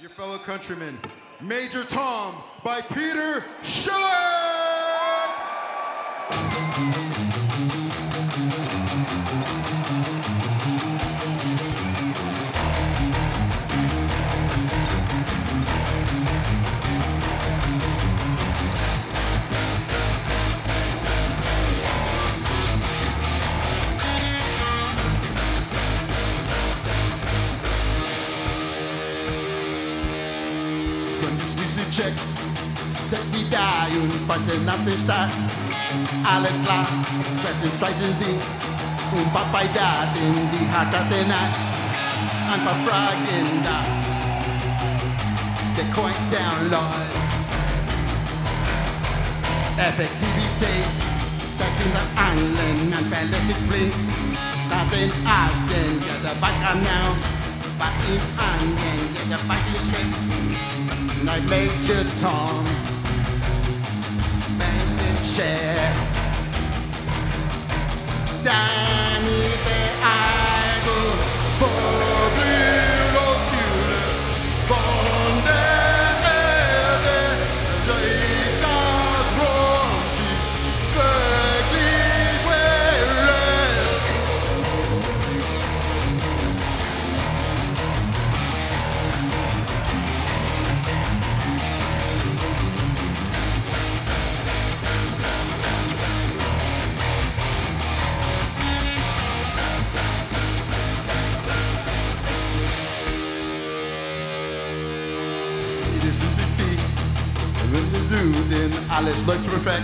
Your fellow countrymen, Major Tom by Peter Schilling! Check, 60 da und folgte nach dem Start. Alles klar, Experten streiten sie und Papa da, denn die Hacker den Arsch. Ein paar Fragen da. Der Countdown läuft. Effektivität, das sind das Angeln, man verlässt sich blind. Nach den Alten, ja, der weiß genau, was ihm angeht, der weiß ihn schön. Like Major Tom, man and share. Danny denn alles läuft perfekt.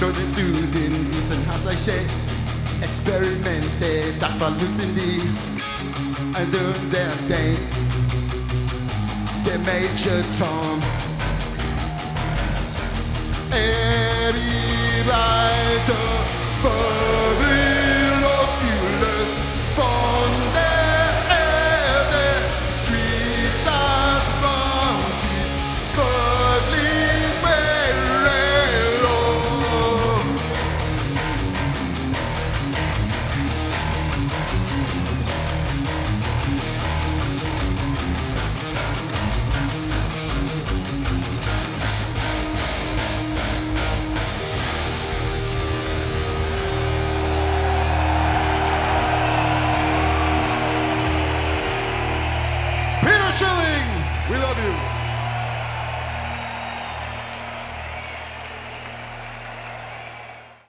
Solltest du den wissenschaftliche Experimente, das vernutzen die. Also der denkt, der Major Tom. Er die Weite Schilling, we love you.